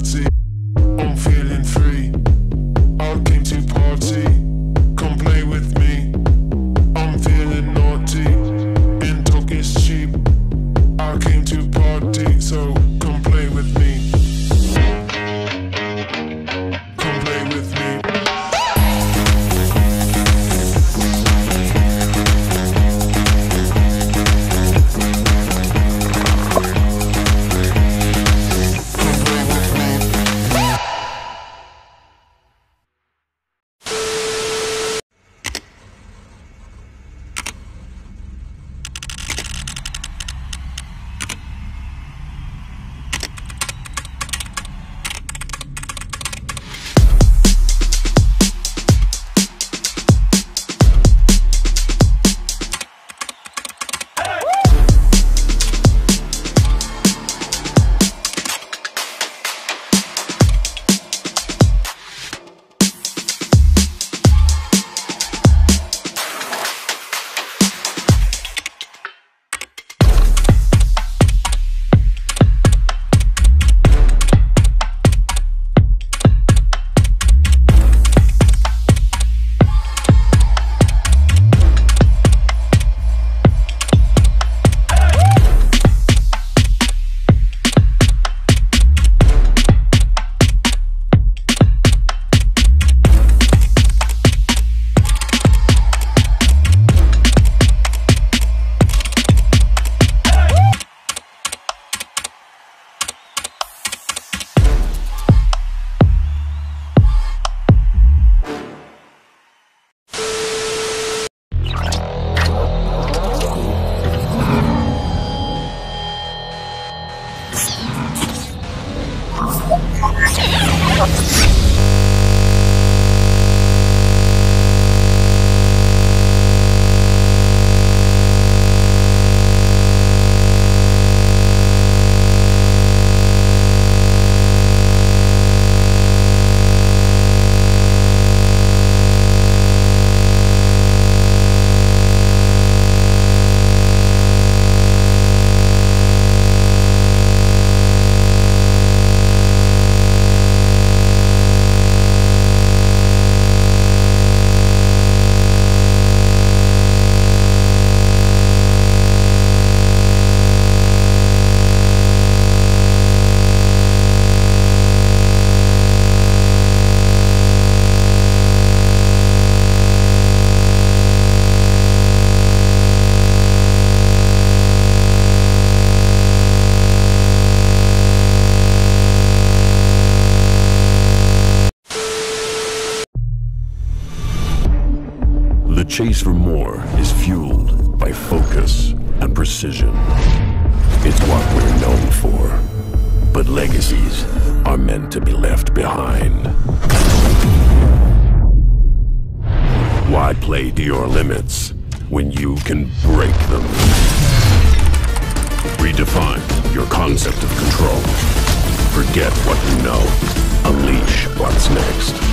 empty. Chase for more is fueled by focus and precision. It's what we're known for. But legacies are meant to be left behind. Why play to your limits when you can break them? Redefine your concept of control. Forget what you know. Unleash what's next.